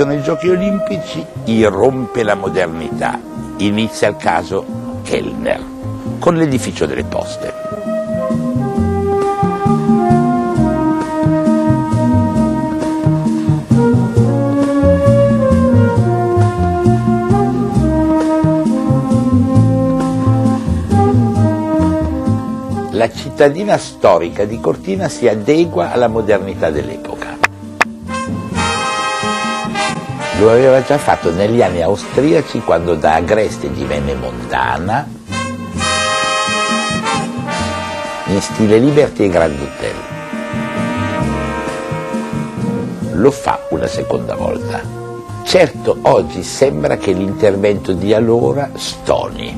esistono i giochi olimpici, irrompe la modernità. Inizia il caso Kellner, con l'edificio delle poste. La cittadina storica di Cortina si adegua alla modernità dell'epoca. Lo aveva già fatto negli anni austriaci quando da Agreste divenne Montana, in stile Liberty e Grand Hotel. Lo fa una seconda volta. Certo, oggi sembra che l'intervento di allora stoni.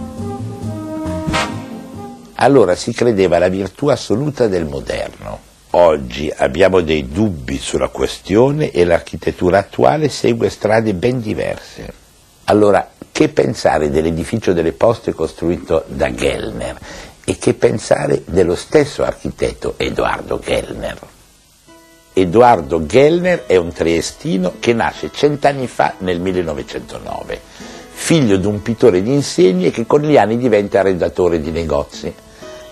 Allora si credeva alla virtù assoluta del moderno. Oggi abbiamo dei dubbi sulla questione e l'architettura attuale segue strade ben diverse. Allora, che pensare dell'edificio delle poste costruito da Gellner e che pensare dello stesso architetto Edoardo Gellner? Edoardo Gellner è un triestino che nasce cent'anni fa nel 1909, figlio di un pittore di insegne che con gli anni diventa arrendatore di negozi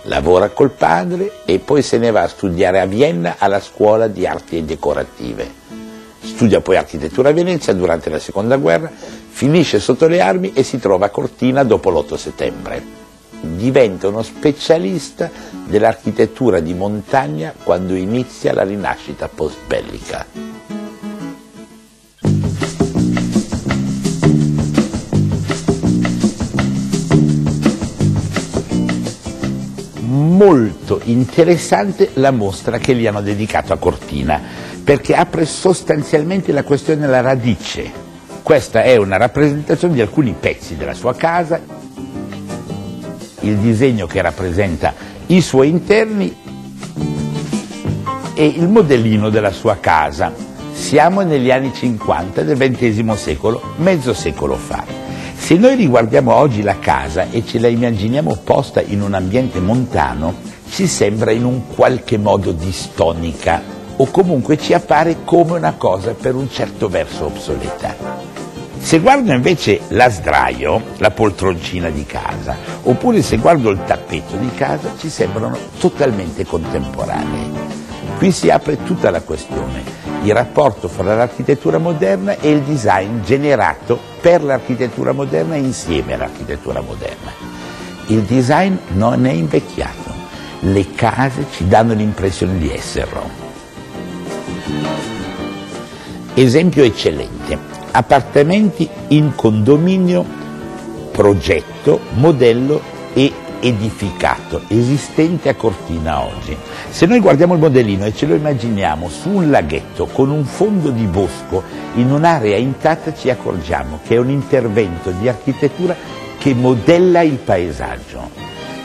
lavora col padre e poi se ne va a studiare a Vienna alla scuola di arti decorative. Studia poi architettura a Venezia durante la seconda guerra, finisce sotto le armi e si trova a Cortina dopo l'8 settembre. Diventa uno specialista dell'architettura di montagna quando inizia la rinascita post-bellica. Molto interessante la mostra che gli hanno dedicato a Cortina, perché apre sostanzialmente la questione alla radice. Questa è una rappresentazione di alcuni pezzi della sua casa, il disegno che rappresenta i suoi interni e il modellino della sua casa. Siamo negli anni 50 del XX secolo, mezzo secolo fa. Se noi riguardiamo oggi la casa e ce la immaginiamo posta in un ambiente montano, ci sembra in un qualche modo distonica o comunque ci appare come una cosa per un certo verso obsoleta. Se guardo invece la sdraio, la poltroncina di casa, oppure se guardo il tappeto di casa, ci sembrano totalmente contemporanei. Qui si apre tutta la questione il rapporto fra l'architettura moderna e il design generato per l'architettura moderna e insieme all'architettura moderna. Il design non è invecchiato, le case ci danno l'impressione di esserlo. Esempio eccellente, appartamenti in condominio, progetto, modello e edificato, esistente a Cortina oggi. Se noi guardiamo il modellino e ce lo immaginiamo su un laghetto con un fondo di bosco in un'area intatta ci accorgiamo che è un intervento di architettura che modella il paesaggio.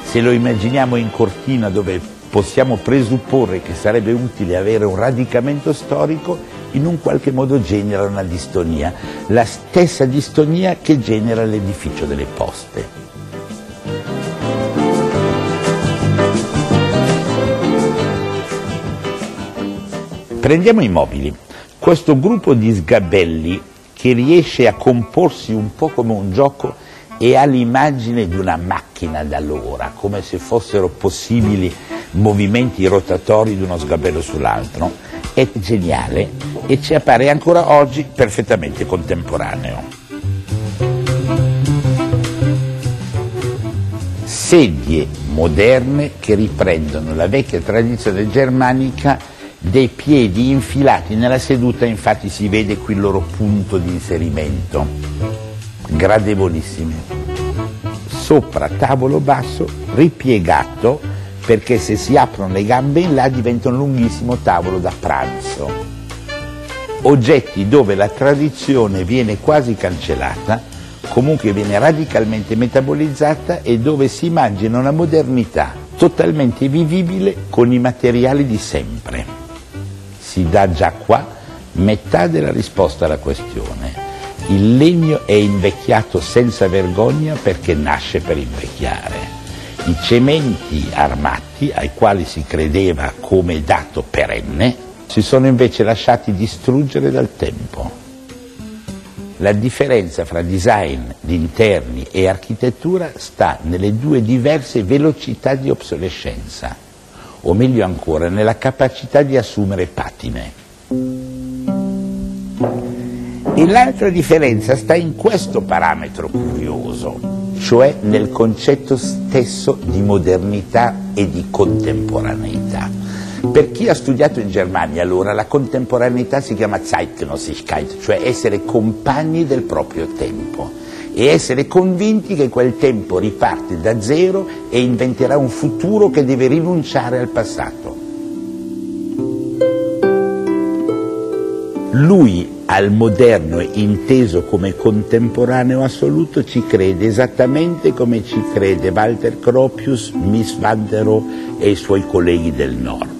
Se lo immaginiamo in Cortina dove possiamo presupporre che sarebbe utile avere un radicamento storico, in un qualche modo genera una distonia, la stessa distonia che genera l'edificio delle poste. Prendiamo i mobili. Questo gruppo di sgabelli che riesce a comporsi un po' come un gioco e ha l'immagine di una macchina d'allora, come se fossero possibili movimenti rotatori di uno sgabello sull'altro, è geniale e ci appare ancora oggi perfettamente contemporaneo. Sedie moderne che riprendono la vecchia tradizione germanica dei piedi infilati nella seduta, infatti si vede qui il loro punto di inserimento, gradevolissimi. Sopra tavolo basso, ripiegato, perché se si aprono le gambe in là diventa un lunghissimo tavolo da pranzo. Oggetti dove la tradizione viene quasi cancellata, comunque viene radicalmente metabolizzata e dove si immagina una modernità totalmente vivibile con i materiali di sempre si dà già qua metà della risposta alla questione. Il legno è invecchiato senza vergogna perché nasce per invecchiare. I cementi armati, ai quali si credeva come dato perenne, si sono invece lasciati distruggere dal tempo. La differenza fra design di interni e architettura sta nelle due diverse velocità di obsolescenza, o meglio ancora nella capacità di assumere patine. E l'altra differenza sta in questo parametro curioso, cioè nel concetto stesso di modernità e di contemporaneità. Per chi ha studiato in Germania allora la contemporaneità si chiama Zeitgenossigkeit, cioè essere compagni del proprio tempo e essere convinti che quel tempo riparte da zero e inventerà un futuro che deve rinunciare al passato. Lui al moderno inteso come contemporaneo assoluto ci crede esattamente come ci crede Walter Gropius, Miss Van der Rohe e i suoi colleghi del Nord.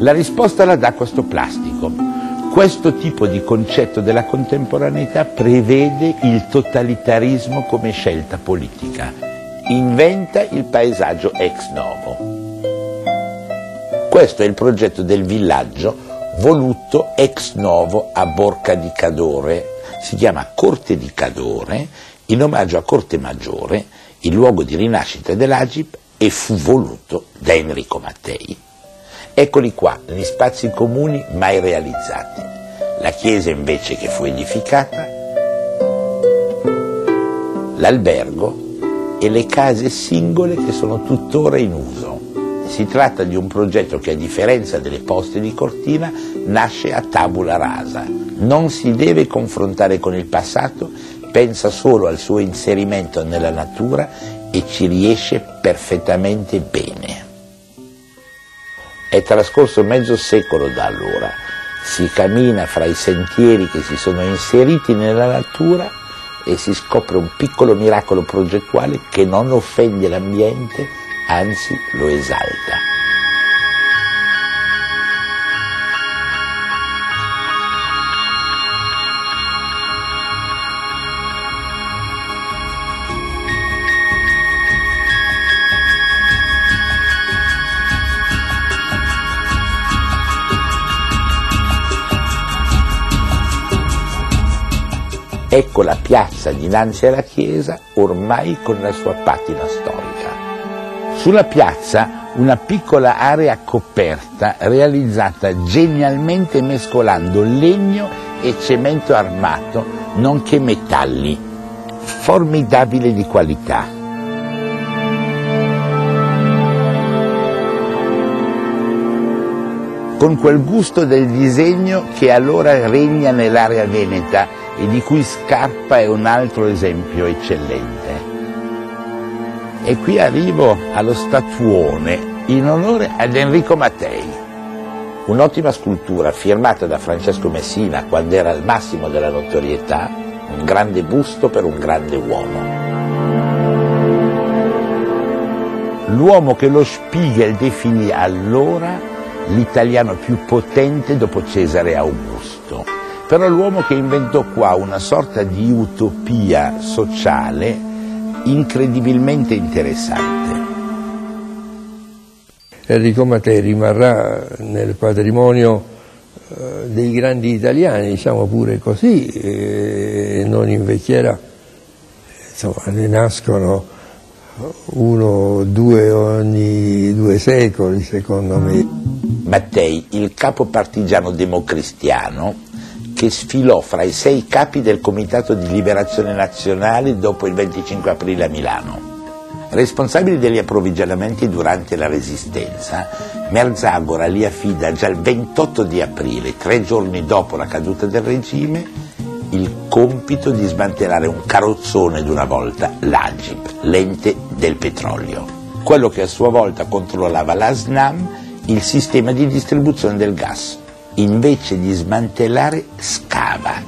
La risposta la dà questo plastico. Questo tipo di concetto della contemporaneità prevede il totalitarismo come scelta politica. Inventa il paesaggio ex novo. Questo è il progetto del villaggio voluto ex novo a Borca di Cadore. Si chiama Corte di Cadore in omaggio a Corte Maggiore, il luogo di rinascita dell'Agip, e fu voluto da Enrico Mattei. Eccoli qua, gli spazi comuni mai realizzati. La chiesa invece che fu edificata, l'albergo e le case singole che sono tuttora in uso. Si tratta di un progetto che a differenza delle poste di Cortina nasce a tabula rasa, non si deve confrontare con il passato, pensa solo al suo inserimento nella natura e ci riesce perfettamente bene. È trascorso mezzo secolo da allora. Si cammina fra i sentieri che si sono inseriti nella natura e si scopre un piccolo miracolo progettuale che non offende l'ambiente, anzi lo esalta. Ecco la piazza dinanzi alla chiesa ormai con la sua patina storica. Sulla piazza una piccola area coperta realizzata genialmente mescolando legno e cemento armato, nonché metalli, formidabile di qualità. Con quel gusto del disegno che allora regna nell'area veneta e di cui Scarpa è un altro esempio eccellente. E qui arrivo allo statuone in onore ad Enrico Mattei, un'ottima scultura firmata da Francesco Messina quando era al massimo della notorietà, un grande busto per un grande uomo. L'uomo che lo Spiegel definì allora l'italiano più potente dopo Cesare Augusto però l'uomo che inventò qua una sorta di utopia sociale incredibilmente interessante. Enrico Mattei rimarrà nel patrimonio eh, dei grandi italiani, diciamo pure così, e non invecchierà. Insomma, ne nascono uno, due ogni due secoli, secondo me. Mattei, il capo partigiano democristiano, che sfilò fra i sei capi del Comitato di Liberazione Nazionale dopo il 25 aprile a Milano. Responsabile degli approvvigionamenti durante la Resistenza, Merzagora li affida già il 28 di aprile, tre giorni dopo la caduta del regime, il compito di smantellare un carrozzone d'una volta, l'Agip, l'ente del petrolio, quello che a sua volta controllava la SNAM, il sistema di distribuzione del gas invece di smantellare scava,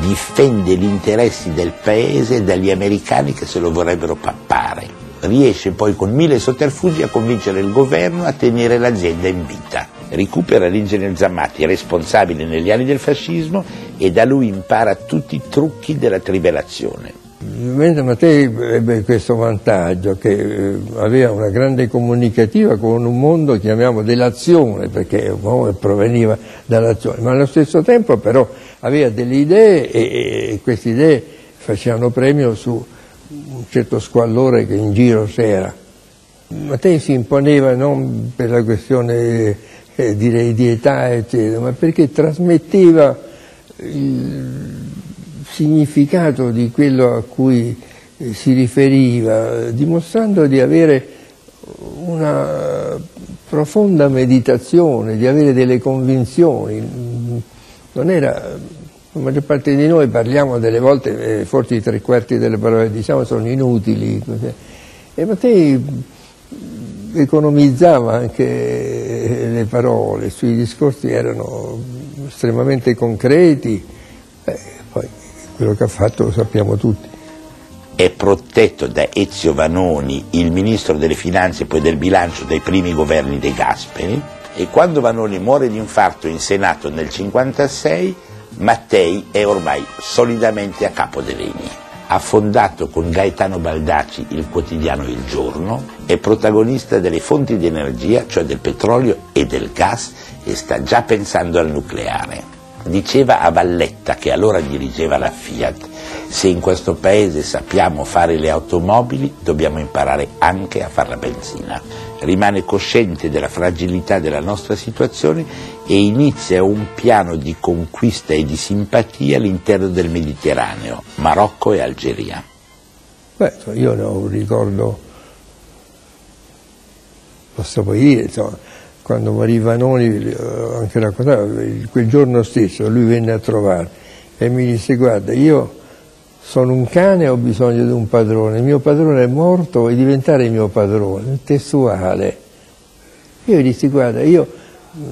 difende gli interessi del paese dagli americani che se lo vorrebbero pappare. Riesce poi con mille sotterfugi a convincere il governo a tenere l'azienda in vita. Recupera l'ingegner Zammati, responsabile negli anni del fascismo, e da lui impara tutti i trucchi della tribelazione. Mentre Mattei ebbe questo vantaggio che eh, aveva una grande comunicativa con un mondo, chiamiamo, dell'azione, perché proveniva dall'azione, ma allo stesso tempo però aveva delle idee e, e queste idee facevano premio su un certo squallore che in giro c'era. Mattei si imponeva non per la questione eh, direi di età, eccetera, ma perché trasmetteva il significato di quello a cui eh, si riferiva, dimostrando di avere una profonda meditazione, di avere delle convinzioni. Non era, la maggior parte di noi parliamo delle volte, eh, forse i tre quarti delle parole diciamo sono inutili, e Mattei economizzava anche le parole, i suoi discorsi erano estremamente concreti, eh, quello che ha fatto lo sappiamo tutti. È protetto da Ezio Vanoni, il ministro delle finanze e poi del bilancio dei primi governi dei Gasperi, e quando Vanoni muore di infarto in Senato nel 1956, Mattei è ormai solidamente a capo dell'ENI. Ha fondato con Gaetano Baldacci il quotidiano Il Giorno, è protagonista delle fonti di energia, cioè del petrolio e del gas, e sta già pensando al nucleare. Diceva a Valletta, che allora dirigeva la Fiat, se in questo paese sappiamo fare le automobili, dobbiamo imparare anche a fare la benzina. Rimane cosciente della fragilità della nostra situazione e inizia un piano di conquista e di simpatia all'interno del Mediterraneo, Marocco e Algeria. Beh, io ne ho un ricordo, posso poi dire, insomma, quando morì Vanoni, eh, anche raccontava, quel giorno stesso lui venne a trovare e mi disse guarda io sono un cane e ho bisogno di un padrone, il mio padrone è morto, vuoi diventare il mio padrone, testuale. Io gli dissi guarda io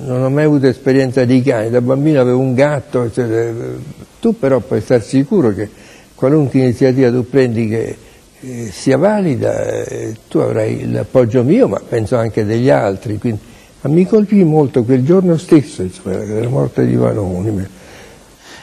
non ho mai avuto esperienza di cani, da bambino avevo un gatto, eccetera. tu però puoi stare sicuro che qualunque iniziativa tu prendi che eh, sia valida, eh, tu avrai l'appoggio mio, ma penso anche degli altri. Quindi, mi colpì molto quel giorno stesso, insomma, la morte di Vanoni.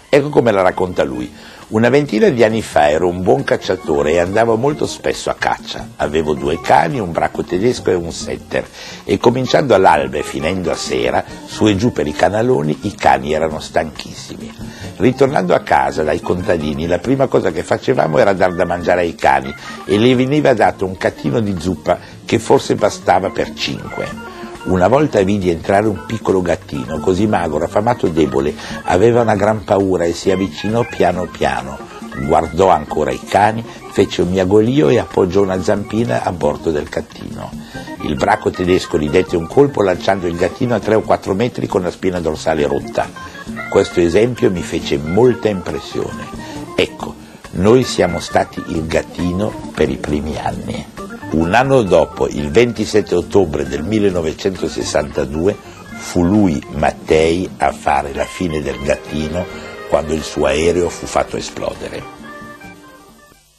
Ecco come la racconta lui. Una ventina di anni fa ero un buon cacciatore e andavo molto spesso a caccia. Avevo due cani, un bracco tedesco e un setter e cominciando all'alba e finendo a sera, su e giù per i canaloni, i cani erano stanchissimi. Ritornando a casa dai contadini, la prima cosa che facevamo era dar da mangiare ai cani e le veniva dato un catino di zuppa che forse bastava per cinque. Una volta vidi entrare un piccolo gattino, così magro, affamato e debole, aveva una gran paura e si avvicinò piano piano. Guardò ancora i cani, fece un miagolio e appoggiò una zampina a bordo del cattino. Il bracco tedesco gli dette un colpo lanciando il gattino a tre o quattro metri con la spina dorsale rotta. Questo esempio mi fece molta impressione. Ecco, noi siamo stati il gattino per i primi anni. Un anno dopo, il 27 ottobre del 1962, fu lui, Mattei, a fare la fine del gattino quando il suo aereo fu fatto esplodere.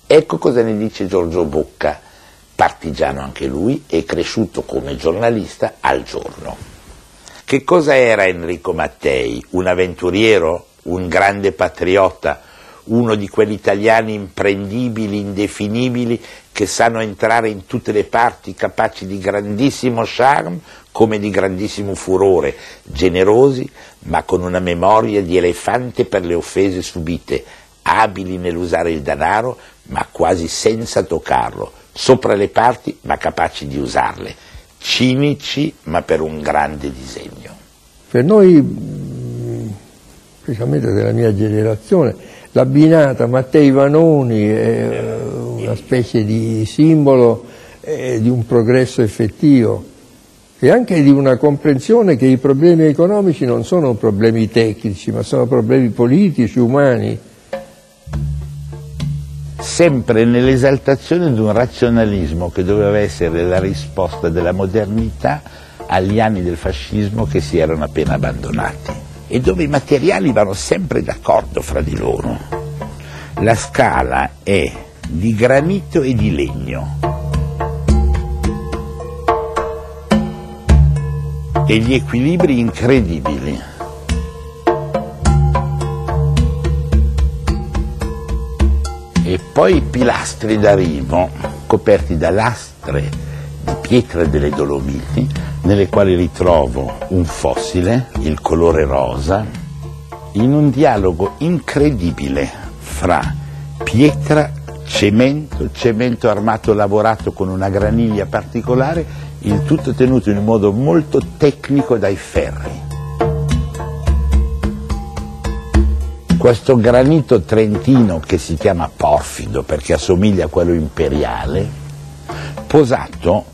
Ecco cosa ne dice Giorgio Bocca, partigiano anche lui e cresciuto come giornalista al giorno. Che cosa era Enrico Mattei? Un avventuriero? Un grande patriota? Uno di quegli italiani imprendibili, indefinibili, che sanno entrare in tutte le parti, capaci di grandissimo charme come di grandissimo furore, generosi, ma con una memoria di elefante per le offese subite, abili nell'usare il denaro, ma quasi senza toccarlo, sopra le parti, ma capaci di usarle, cinici, ma per un grande disegno. Per noi, specialmente della mia generazione, l'abbinata Mattei Vanoni è una specie di simbolo eh, di un progresso effettivo e anche di una comprensione che i problemi economici non sono problemi tecnici, ma sono problemi politici, umani. Sempre nell'esaltazione di un razionalismo che doveva essere la risposta della modernità agli anni del fascismo che si erano appena abbandonati e dove i materiali vanno sempre d'accordo fra di loro. La scala è di granito e di legno. E gli equilibri incredibili. E poi i pilastri d'arrivo coperti da lastre di pietre delle Dolomiti nelle quali ritrovo un fossile, il colore rosa, in un dialogo incredibile fra pietra, cemento, cemento armato lavorato con una graniglia particolare, il tutto tenuto in modo molto tecnico dai ferri. Questo granito trentino che si chiama porfido perché assomiglia a quello imperiale, posato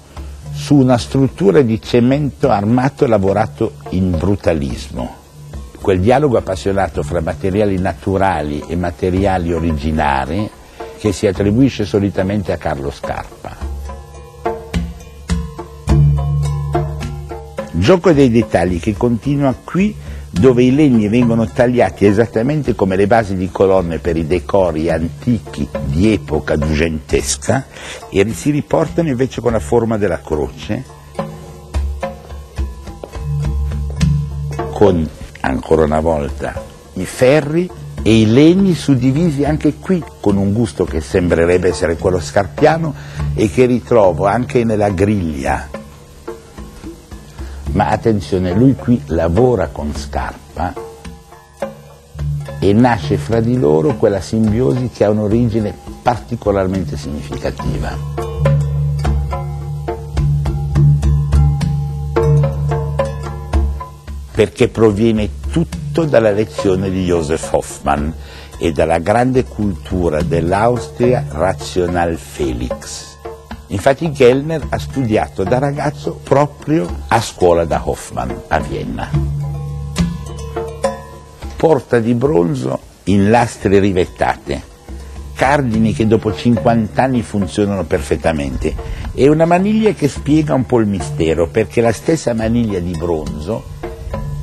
su una struttura di cemento armato lavorato in brutalismo. Quel dialogo appassionato fra materiali naturali e materiali originari che si attribuisce solitamente a Carlo Scarpa. Gioco dei dettagli che continua qui dove i legni vengono tagliati esattamente come le basi di colonne per i decori antichi di epoca dugentesca e si riportano invece con la forma della croce, con ancora una volta i ferri e i legni suddivisi anche qui con un gusto che sembrerebbe essere quello scarpiano e che ritrovo anche nella griglia ma attenzione, lui qui lavora con Scarpa e nasce fra di loro quella simbiosi che ha un'origine particolarmente significativa. Perché proviene tutto dalla lezione di Joseph Hoffmann e dalla grande cultura dell'Austria Rational Felix. Infatti Gellner ha studiato da ragazzo proprio a scuola da Hoffmann a Vienna. Porta di bronzo in lastre rivettate, cardini che dopo 50 anni funzionano perfettamente e una maniglia che spiega un po' il mistero perché la stessa maniglia di bronzo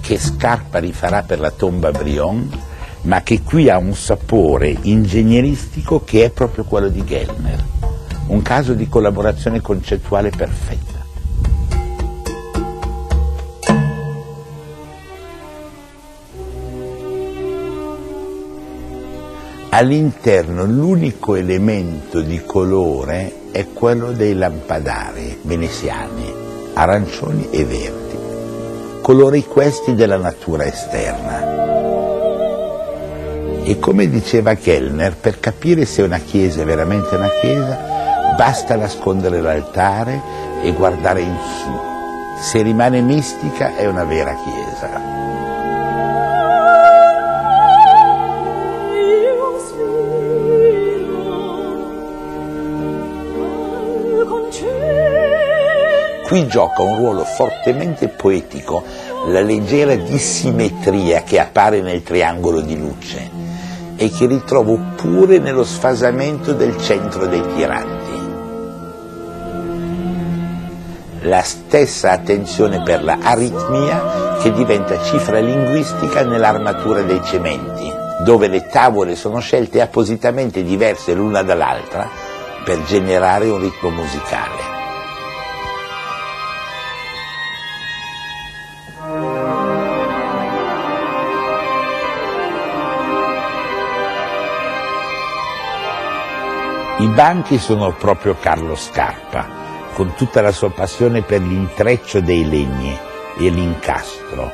che Scarpa rifarà per la tomba Brion ma che qui ha un sapore ingegneristico che è proprio quello di Gellner un caso di collaborazione concettuale perfetta. All'interno l'unico elemento di colore è quello dei lampadari veneziani, arancioni e verdi, colori questi della natura esterna. E come diceva Kellner, per capire se una chiesa è veramente una chiesa, Basta nascondere l'altare e guardare in su. Se rimane mistica è una vera chiesa. Qui gioca un ruolo fortemente poetico la leggera dissimmetria che appare nel triangolo di luce e che ritrovo pure nello sfasamento del centro dei tiranti. La stessa attenzione per la aritmia che diventa cifra linguistica nell'armatura dei cementi, dove le tavole sono scelte appositamente diverse l'una dall'altra per generare un ritmo musicale. I banchi sono proprio Carlo Scarpa, con tutta la sua passione per l'intreccio dei legni e l'incastro.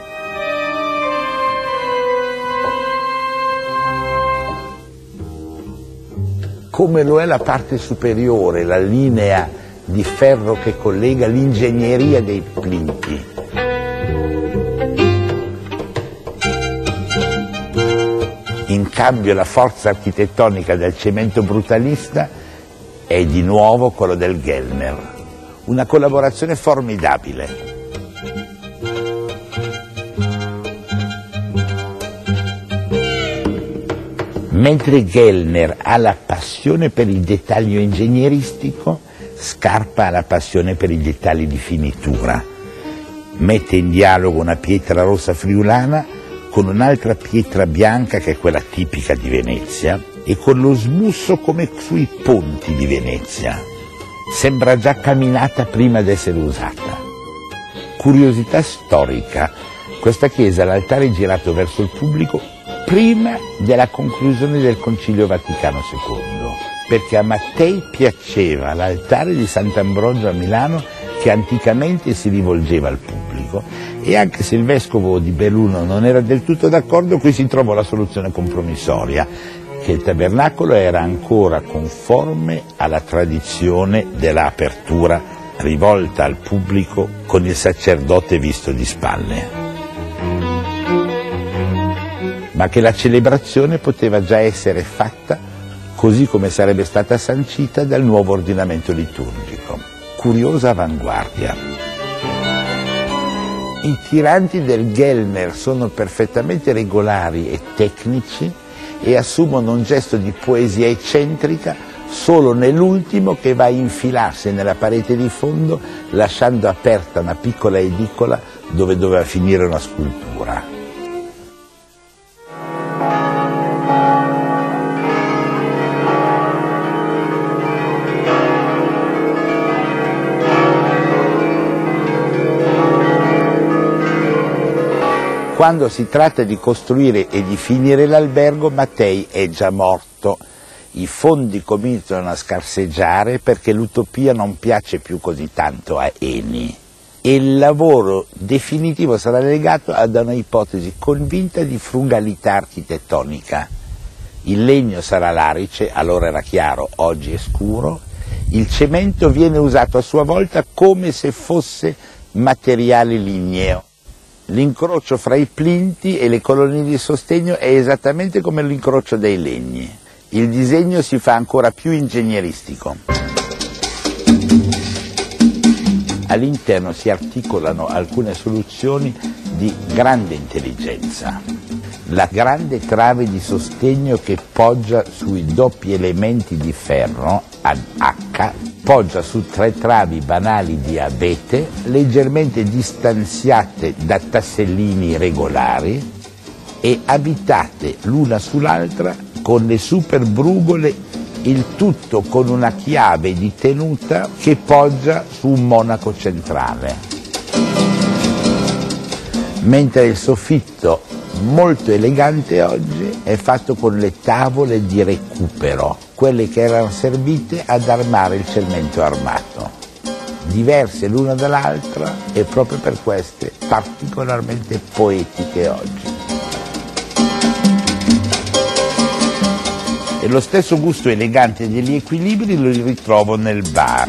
Come lo è la parte superiore, la linea di ferro che collega l'ingegneria dei plinti. In cambio la forza architettonica del cemento brutalista è di nuovo quello del Gellner una collaborazione formidabile. Mentre Gellner ha la passione per il dettaglio ingegneristico, Scarpa ha la passione per i dettagli di finitura. Mette in dialogo una pietra rossa friulana con un'altra pietra bianca che è quella tipica di Venezia e con lo smusso come sui ponti di Venezia sembra già camminata prima di essere usata. Curiosità storica, questa chiesa, l'altare girato verso il pubblico, prima della conclusione del Concilio Vaticano II, perché a Mattei piaceva l'altare di Sant'Ambrogio a Milano che anticamente si rivolgeva al pubblico. E anche se il vescovo di Belluno non era del tutto d'accordo, qui si trovò la soluzione compromissoria, che il tabernacolo era ancora conforme alla tradizione dell'apertura rivolta al pubblico con il sacerdote visto di spalle ma che la celebrazione poteva già essere fatta così come sarebbe stata sancita dal nuovo ordinamento liturgico. Curiosa avanguardia. I tiranti del Gellner sono perfettamente regolari e tecnici e assumono un gesto di poesia eccentrica solo nell'ultimo che va a infilarsi nella parete di fondo lasciando aperta una piccola edicola dove doveva finire una scultura. Quando si tratta di costruire e di finire l'albergo, Mattei è già morto. I fondi cominciano a scarseggiare perché l'utopia non piace più così tanto a Eni e il lavoro definitivo sarà legato ad una ipotesi convinta di frugalità architettonica. Il legno sarà larice, allora era chiaro, oggi è scuro, il cemento viene usato a sua volta come se fosse materiale ligneo. L'incrocio fra i plinti e le colonie di sostegno è esattamente come l'incrocio dei legni. Il disegno si fa ancora più ingegneristico. All'interno si articolano alcune soluzioni di grande intelligenza. La grande trave di sostegno che poggia sui doppi elementi di ferro ad H poggia su tre travi banali di abete leggermente distanziate da tassellini regolari e abitate l'una sull'altra con le superbrugole, il tutto con una chiave di tenuta che poggia su un monaco centrale. Mentre il soffitto molto elegante oggi è fatto con le tavole di recupero, quelle che erano servite ad armare il cemento armato. Diverse l'una dall'altra e proprio per queste particolarmente poetiche oggi. E lo stesso gusto elegante degli equilibri lo ritrovo nel bar,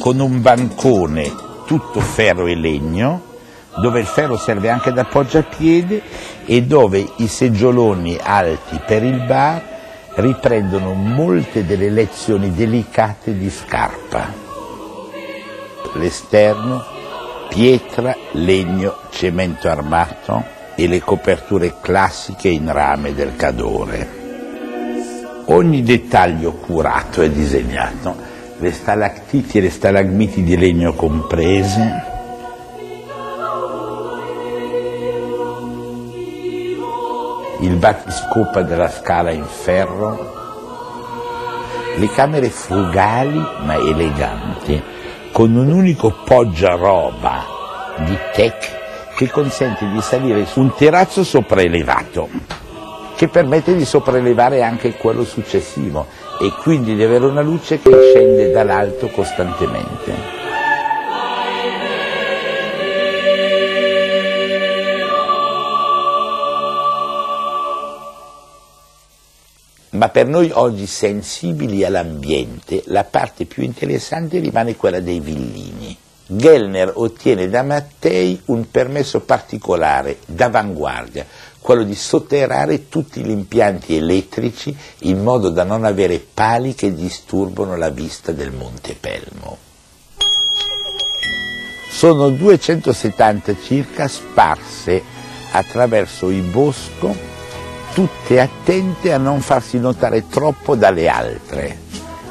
con un bancone tutto ferro e legno, dove il ferro serve anche da poggiapiede e dove i seggioloni alti per il bar riprendono molte delle lezioni delicate di scarpa. L'esterno, pietra, legno, cemento armato e le coperture classiche in rame del cadore. Ogni dettaglio curato e disegnato, le stalactiti e le stalagmiti di legno comprese, il battiscopa della scala in ferro, le camere frugali ma eleganti, con un unico poggiaroba di tech che consente di salire su un terrazzo sopraelevato, che permette di sopraelevare anche quello successivo e quindi di avere una luce che scende dall'alto costantemente. Ma per noi oggi sensibili all'ambiente, la parte più interessante rimane quella dei villini. Gellner ottiene da Mattei un permesso particolare, d'avanguardia, quello di sotterrare tutti gli impianti elettrici in modo da non avere pali che disturbano la vista del Monte Pelmo. Sono 270 circa sparse attraverso il bosco tutte attente a non farsi notare troppo dalle altre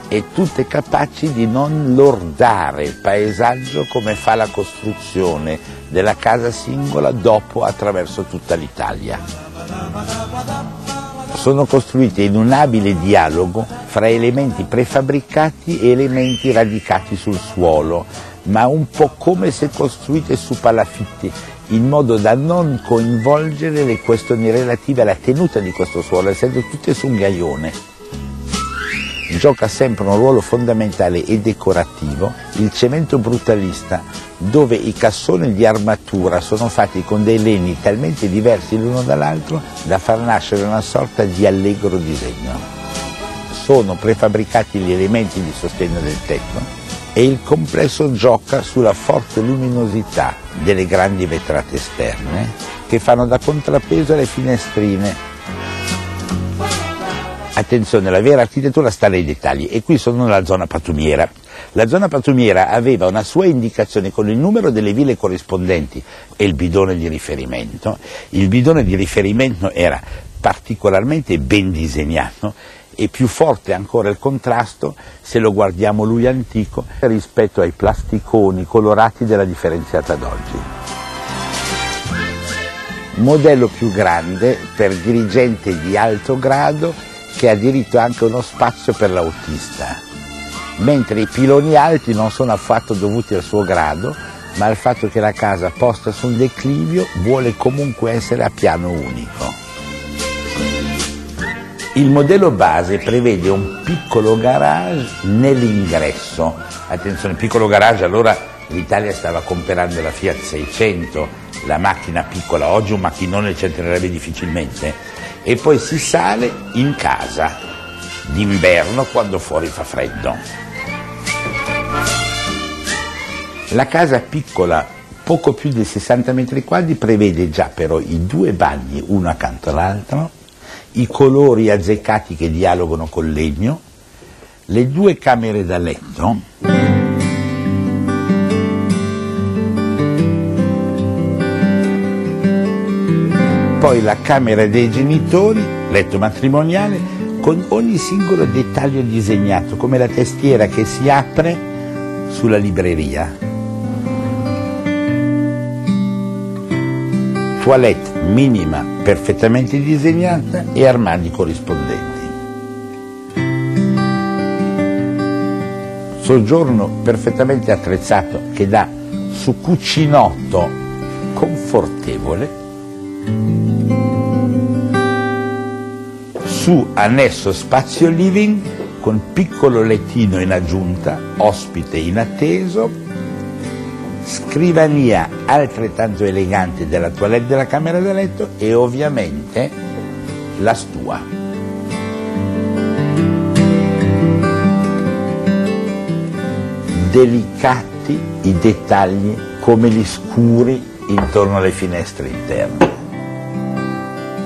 e tutte capaci di non lordare il paesaggio come fa la costruzione della casa singola dopo attraverso tutta l'Italia. Sono costruite in un abile dialogo fra elementi prefabbricati e elementi radicati sul suolo, ma un po' come se costruite su palafitte in modo da non coinvolgere le questioni relative alla tenuta di questo suolo, essendo tutte su un gaione. Gioca sempre un ruolo fondamentale e decorativo il cemento brutalista, dove i cassoni di armatura sono fatti con dei legni talmente diversi l'uno dall'altro da far nascere una sorta di allegro disegno. Sono prefabbricati gli elementi di sostegno del tetto e il complesso gioca sulla forte luminosità delle grandi vetrate esterne che fanno da contrappeso alle finestrine. Attenzione, la vera architettura sta nei dettagli e qui sono nella zona pattumiera. La zona pattumiera aveva una sua indicazione con il numero delle ville corrispondenti e il bidone di riferimento. Il bidone di riferimento era particolarmente ben disegnato e più forte ancora il contrasto se lo guardiamo lui antico rispetto ai plasticoni colorati della differenziata d'oggi. Modello più grande per dirigente di alto grado che ha diritto anche a uno spazio per l'autista, mentre i piloni alti non sono affatto dovuti al suo grado, ma al fatto che la casa posta su un declivio vuole comunque essere a piano unico. Il modello base prevede un piccolo garage nell'ingresso. Attenzione, piccolo garage, allora l'Italia stava comprando la Fiat 600, la macchina piccola, oggi un macchinone c'entrerebbe difficilmente. E poi si sale in casa, d'inverno quando fuori fa freddo. La casa piccola, poco più di 60 metri quadri, prevede già però i due bagni uno accanto all'altro, i colori azzeccati che dialogano col legno, le due camere da letto, poi la camera dei genitori, letto matrimoniale, con ogni singolo dettaglio disegnato, come la testiera che si apre sulla libreria. Toilette minima perfettamente disegnata e armadi corrispondenti. Soggiorno perfettamente attrezzato che dà su cucinotto confortevole, su annesso spazio living con piccolo lettino in aggiunta, ospite inatteso, scrivania altrettanto elegante della toilette della camera da letto e ovviamente la stua. Delicati i dettagli come gli scuri intorno alle finestre interne.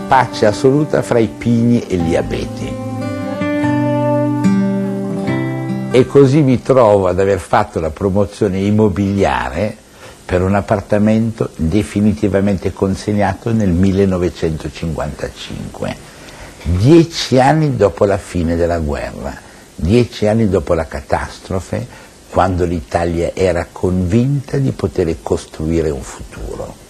Pace assoluta fra i pini e gli abeti e così mi trovo ad aver fatto la promozione immobiliare per un appartamento definitivamente consegnato nel 1955, dieci anni dopo la fine della guerra, dieci anni dopo la catastrofe, quando l'Italia era convinta di poter costruire un futuro.